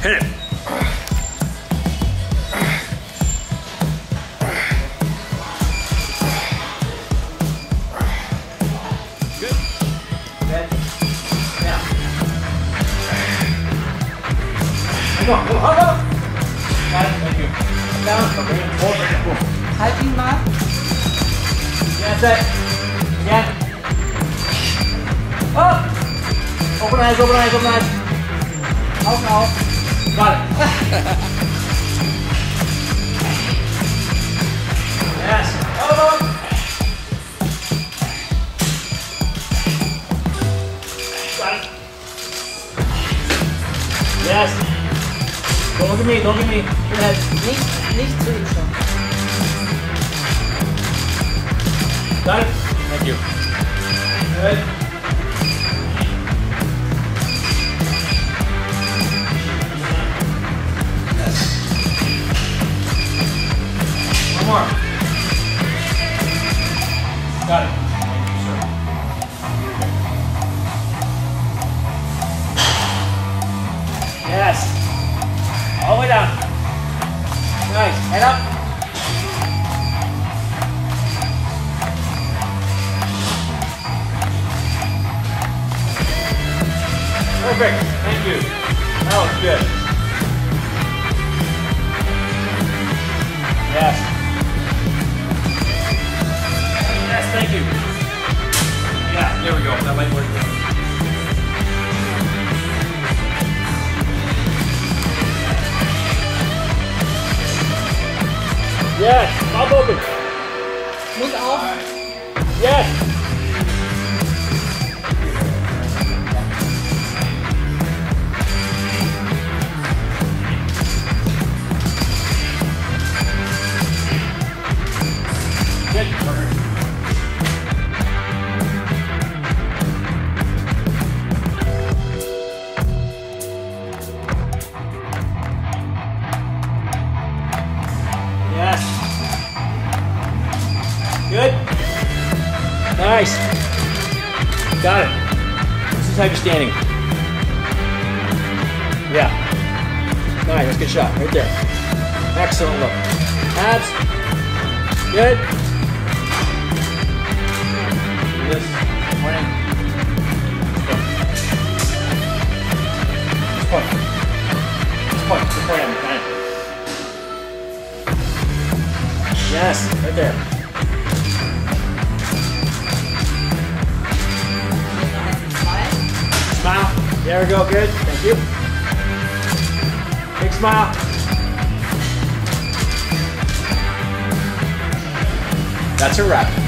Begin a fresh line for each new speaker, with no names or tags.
Hit it. Come on, come on, come on. Got it, thank
you. Down, okay,
forward, cool. High beam mark. Yes, sir. Yeah. Up. Open eyes, open eyes, open eyes.
Out, out.
Got it. yes. Up, up. Got it. Yes. Don't look at me, don't look at me. Your head.
Nicht zu ihm schauen.
Got it? Thank you. Good. More. Got it. Yes. All the way down. Nice. Head up. Perfect. Thank you. That was good. There we go. That might work. Yes, mouth open.
Mund auf.
Yes. Nice. Got it. This is how you're standing. Yeah. Nice. That's a good shot. Right there. Excellent look. Abs. Good. This. Yes. Right there. There we go. Good. Thank you. Big smile. That's a wrap.